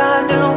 I knew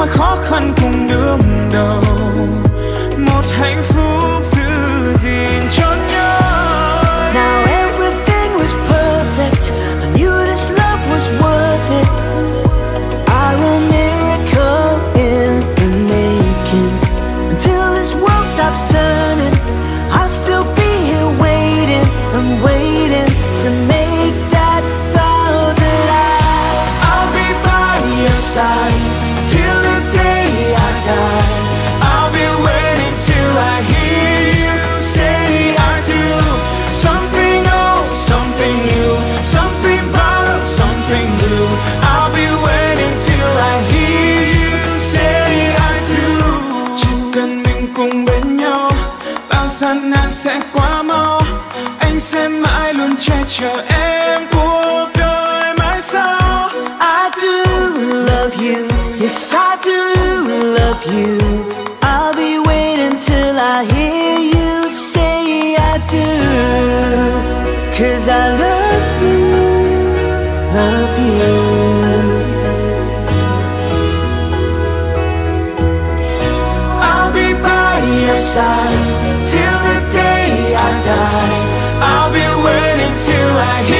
mà khó khăn cùng đương đầu. I love you, love you. I'll be by your side till the day I die. I'll be waiting till I hear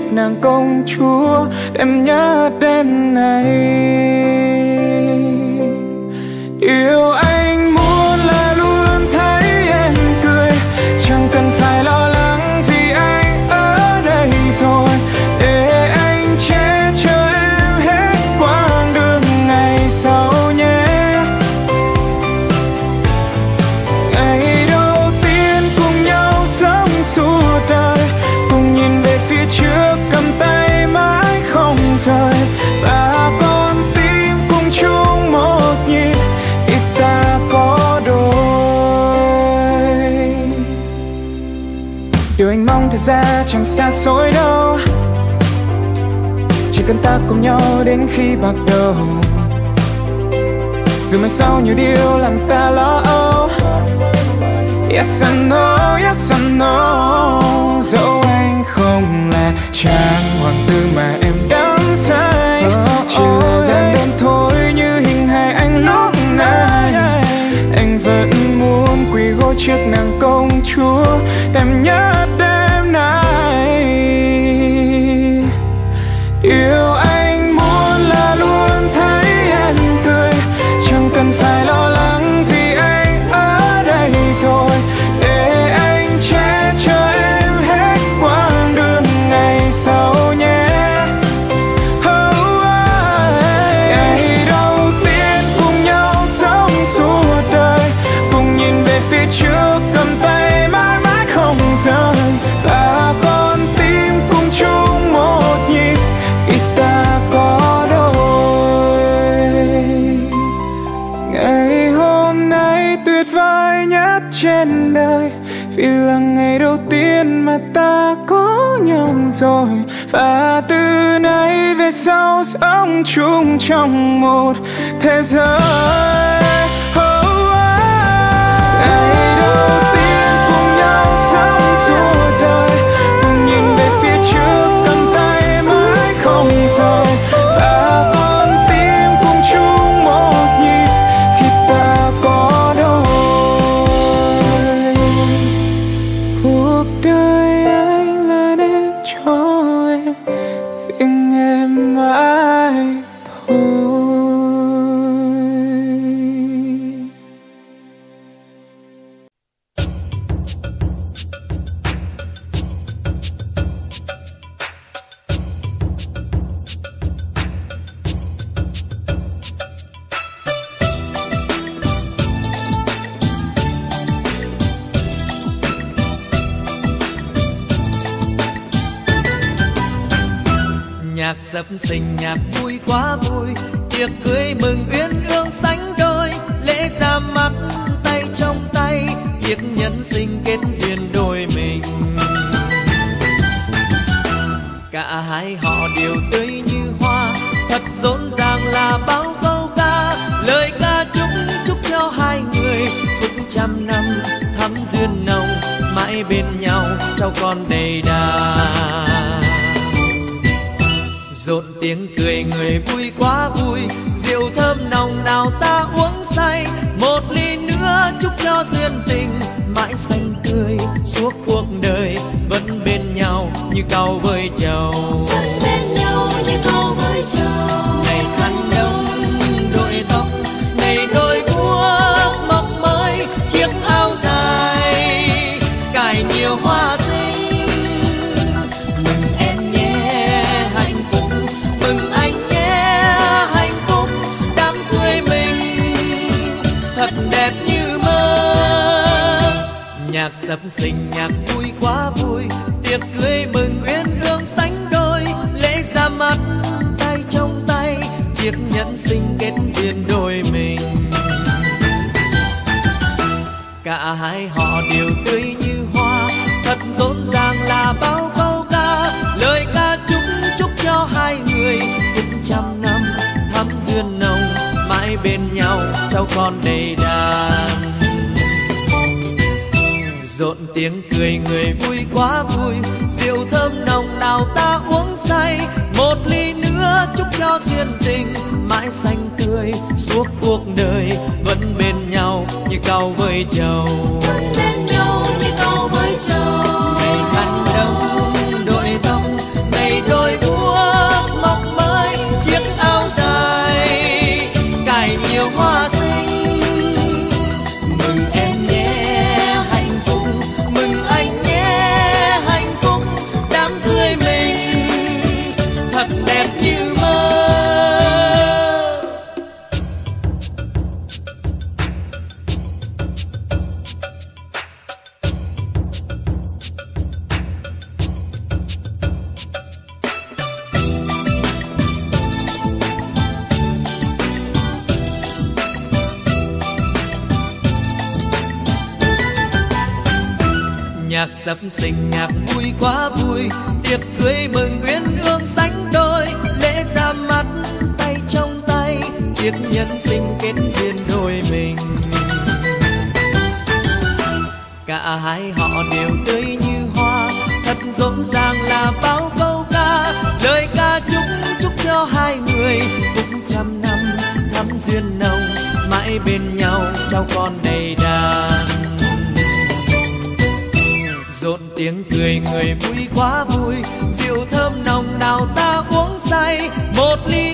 nàng công chúa Em nhớ đêm này. Yêu anh chẳng xa xôi đâu. Chỉ cần ta cùng nhau đến khi bạc đầu. Dù mai sau nhiều điều làm ta lo âu. Yes I know, yes I know. Dẫu anh không là chàng hoàng tử mà em đắm say. Chỉ là gian đơn thôi như hình hài anh lúc này Anh vẫn muốn quỳ gối trước nàng công chúa. Đêm nhớ rồi. Và từ nay về sau sống chung trong một thế giới. Nhạc dập sinh nhạc vui quá vui. Tiệc cưới mừng uyên tươi suốt cuộc đời vẫn bên nhau như cao với chầu. Sập sình nhạc vui quá vui. Tiệc cưới mừng uyên ương sánh đôi, lễ ra mắt tay trong tay chiếc nhẫn sinh kết duyên đôi mình. Cả hai họ đều tươi như hoa, thật rộn ràng là bao câu ca. Lời ca chúc chúc cho hai người phút trăm năm thắm duyên nồng, mãi bên nhau cháu con đầy tiếng cười người vui quá vui. Rượu thơm nồng nào ta uống say. Một ly nữa chúc cho duyên tình. Mãi xanh tươi suốt cuộc đời vẫn bên nhau như cao với trầu. Biết nhân sinh kết duyên đôi mình. Cả hai họ đều tươi như hoa, thật rộn ràng là bao câu ca. Lời ca chúc chúc cho hai người phúc trăm năm thắm duyên nồng, mãi bên nhau trao con đầy đàn. Rộn tiếng cười người vui quá vui, rượu thơm nồng nào ta uống say. Một ly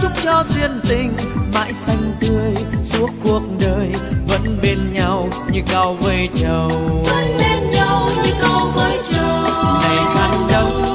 chúc cho duyên tình mãi xanh tươi suốt cuộc đời. Vẫn bên nhau như cao với chầu. Vẫn bên nhau như câu với trầu này khăn đông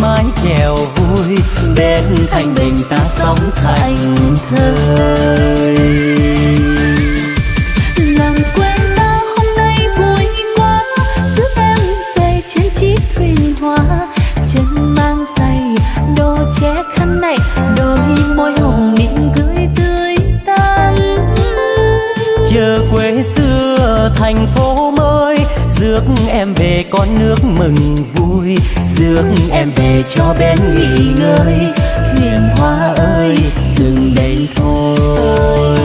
mái chèo vui đến thanh bình ta sống thành thơi làng quê ta hôm nay vui quá rước em về trên chiếc thuyền hoa chân mang giày, đồ che khăn này, đôi môi hồng mỉm cười tươi tắn. Chờ quê xưa thành phố rước em về con nước mừng vui. Rước em về cho bên nghỉ ngơi. Hiền hoa ơi, dừng đây thôi.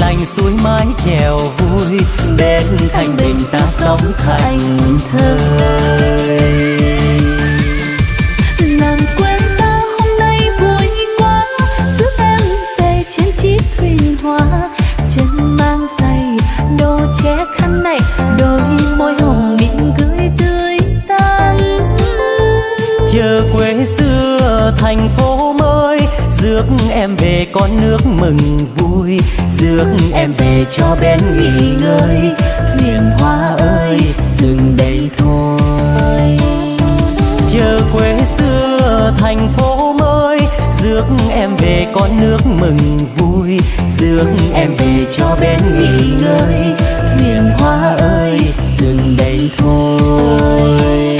Lành suối mái chèo vui bên thanh bình ta sống thành thơi. Làng quê ta hôm nay vui quá rước em về trên chiếc thuyền hoa chân mang giày đồ che khăn này đôi môi hồng mỉm cười tươi tắn. Chờ quê xưa thành phố rước em về con nước mừng vui, rước em về cho bên nghỉ ngơi. Thuyền hoa ơi, dừng đây thôi. Chờ quê xưa thành phố mới, rước em về con nước mừng vui, rước em về cho bên nghỉ ngơi. Thuyền hoa ơi, dừng đây thôi.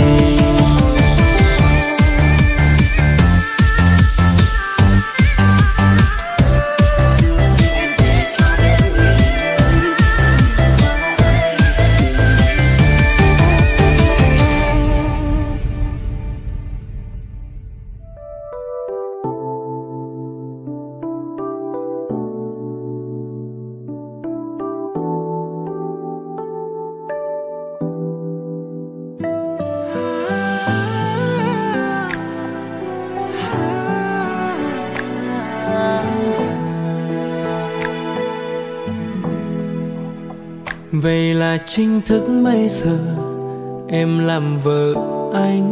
Là chính thức bây giờ, Em làm vợ anh.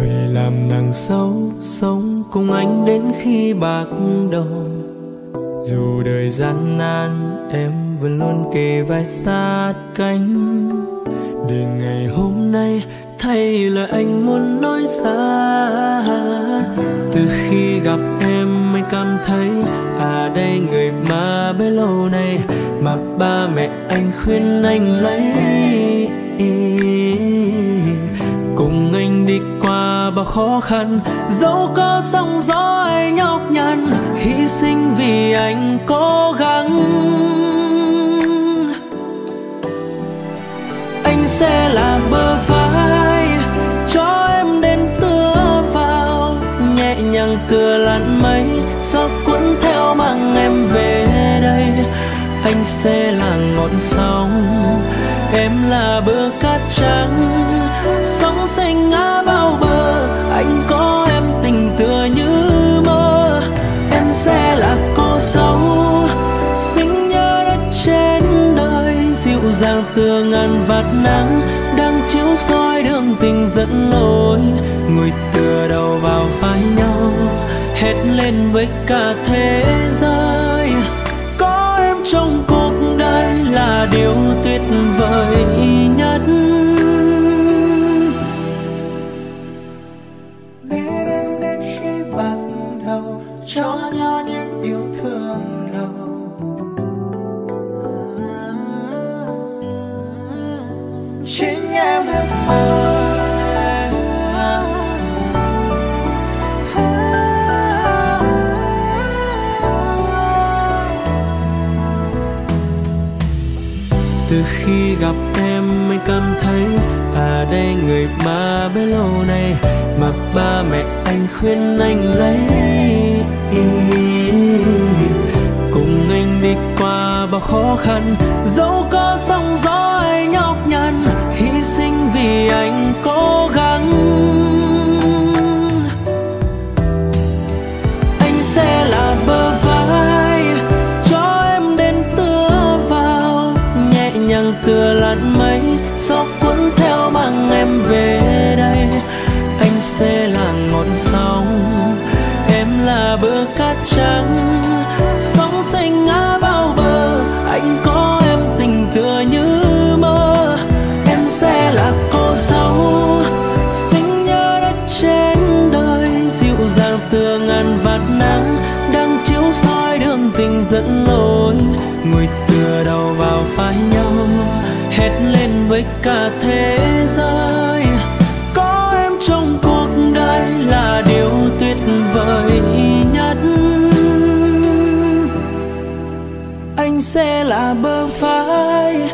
Về làm nàng xấu Sống cùng anh đến khi bạc đầu. Dù đời gian nan, Em vẫn luôn kề vai sát cánh. Để ngày hôm nay Thay lời anh muốn nói xa, Từ khi gặp em cảm thấy À đây người mà bấy lâu nay Mà ba mẹ anh khuyên anh lấy. Cùng anh đi qua bao khó khăn, dẫu có sóng gió ai nhọc nhằn, hy sinh vì anh cố gắng. Anh sẽ là là ngọn sóng. Em là bờ cát trắng, sóng xanh ngã vào bờ. Anh có em tình tựa như mơ, em sẽ là cô dâu xinh nhớ đất trên đời, dịu dàng tựa ngàn vạt nắng. Đang chiếu soi đường tình dẫn lối ngồi tựa đầu vào vai nhau. Hét lên với cả thế giới. Điều tuyệt vời nhất. Là bờ cát trắng. Sóng xanh ngã vào bờ, anh có em tình tựa như mơ. Em sẽ là cô dâu xinh nhớ đất trên đời. Dịu dàng tựa ngàn vạt nắng, đang chiếu soi đường tình dẫn lối ngồi tựa đầu vào vai nhau, hét lên với cả thế vời nhất. Anh sẽ là bờ vai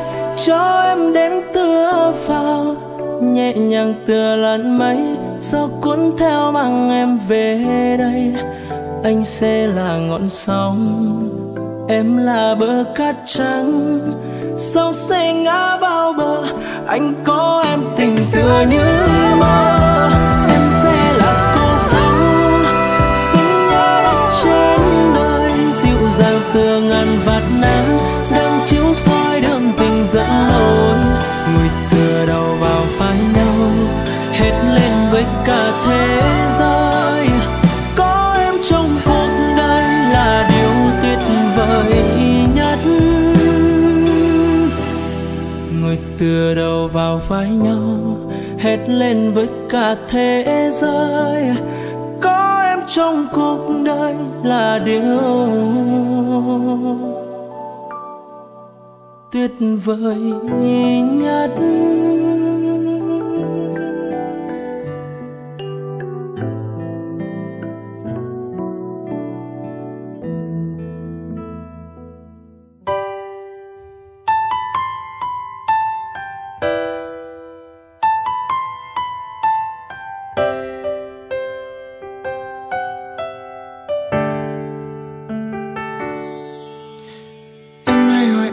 cho em đến tựa vào. Nhẹ nhàng tựa lăn mây, gió cuốn theo mang em về đây. Anh sẽ là ngọn sóng, em là bờ cát trắng. Sau sẽ ngã vào bờ, anh có em tình tựa như mơ. Đầu vào vai nhau, hét lên với cả thế giới. Có em trong cuộc đời là điều tuyệt vời nhất.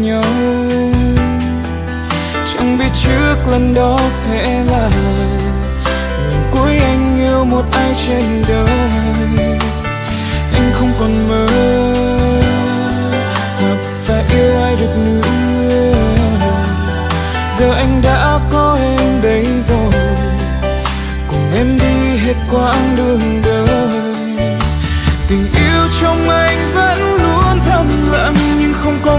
Nhau. Chẳng biết trước lần đó sẽ là lần cuối anh yêu một ai trên đời. Anh không còn mơ gặp và yêu ai được nữa. Giờ anh đã có em đây rồi, cùng em đi hết quãng đường đời. Tình yêu trong anh vẫn luôn thầm lặng nhưng không có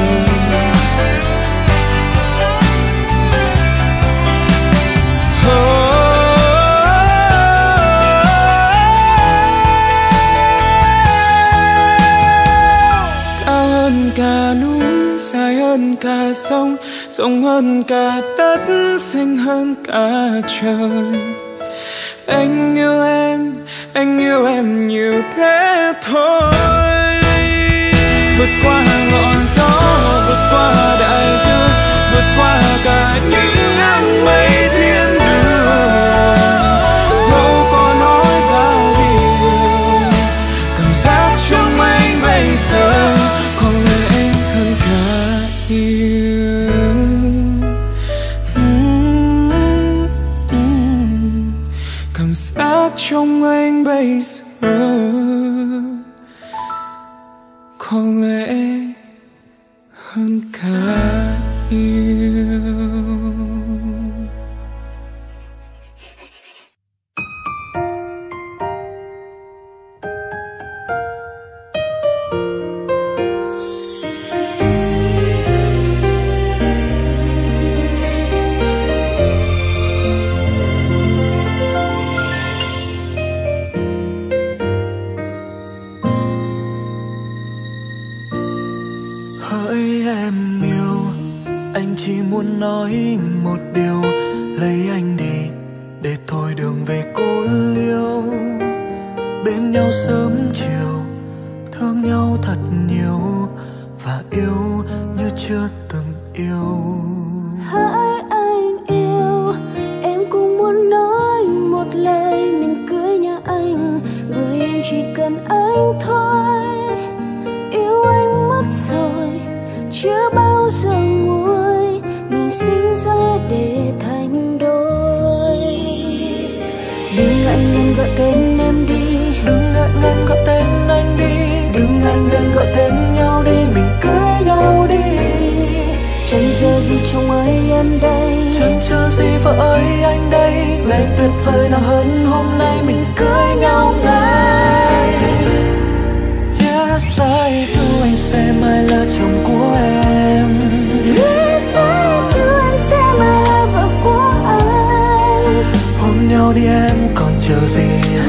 rộng hơn cả đất xanh hơn cả trời. Anh yêu em, anh yêu em nhiều thế thôi. Vượt qua ngọn gió, vượt qua đại dương, vượt qua cả những áng mây anh nói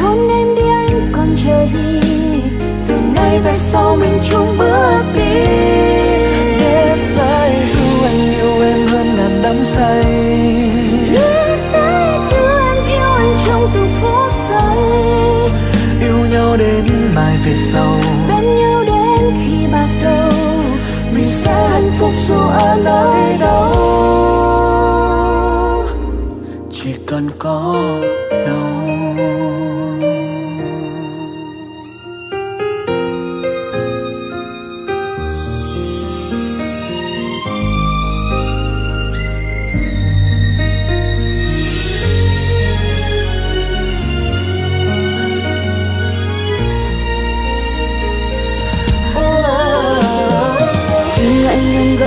Hôn em đi anh còn chờ gì? Từ nay về sau mình chung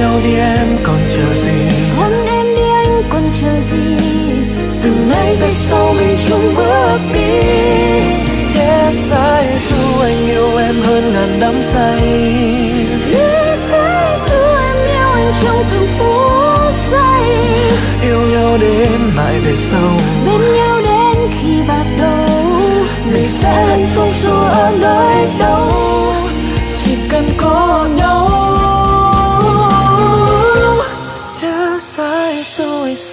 nhau đi em còn chờ gì? Hôn em đi anh còn chờ gì? Từ nay về sau mình chung bước đi. Yes I do anh yêu em hơn ngàn đắm say. Yes, I do, em yêu anh trong từng phút giây. Yêu nhau đến mãi về sau. Bên nhau đến khi bạc đầu. Mình sẽ hạnh phúc dù ở nơi đâu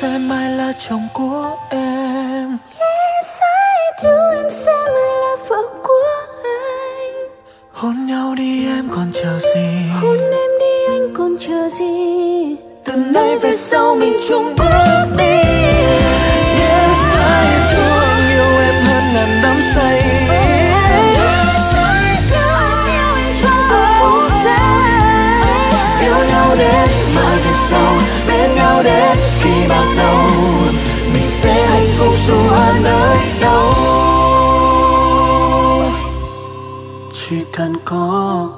sẽ mãi là chồng của em. Yes, I do, em sẽ mãi là vợ của anh. Hôn nhau đi em còn chờ gì? Hôn em đi anh còn chờ gì? Từ nay về sau mình chung bước đi. Yes I do anh yêu em hơn ngàn đắm say. Yes, I do, em yêu anh trong từng phút giây. Yêu nhau đến mãi về sau bên nhau đến dù ở nơi đâu? Chỉ cần có